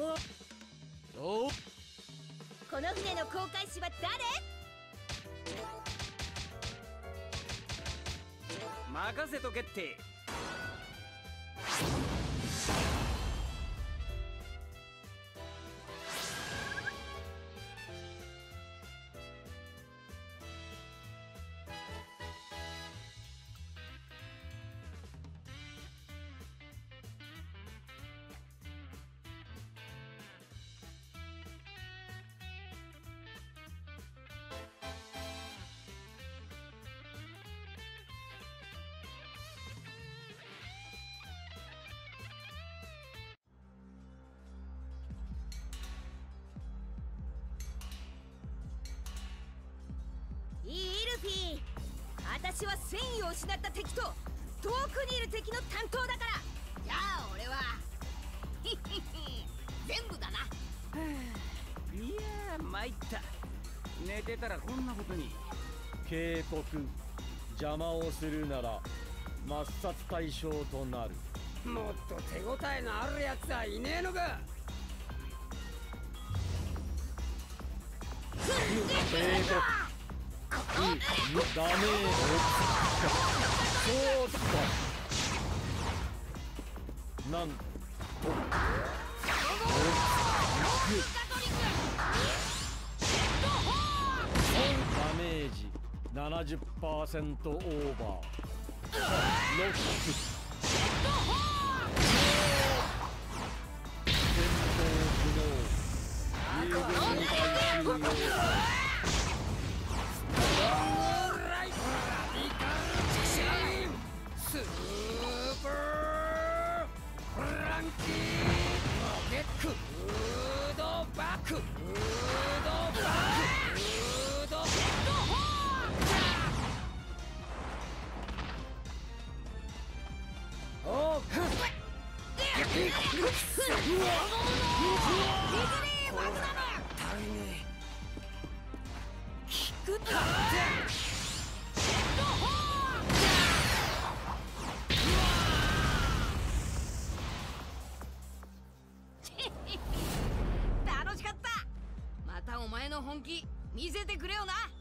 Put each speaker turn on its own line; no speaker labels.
お
この船の航海士は誰？
任せとけって。
私は戦意を失った敵と遠くにいる敵の担当だから。
じゃあ俺は。全部だな。い
やー参った。寝てたらこんなことに。
警告。邪魔をするなら抹殺対象となる。
もっと手応えのあるやつはいねえのか。
警告いいダメージそうだなんとダメージ70%オーバー。ロック。戦闘不能。
くった
の本気見せてくれよな。